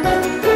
Música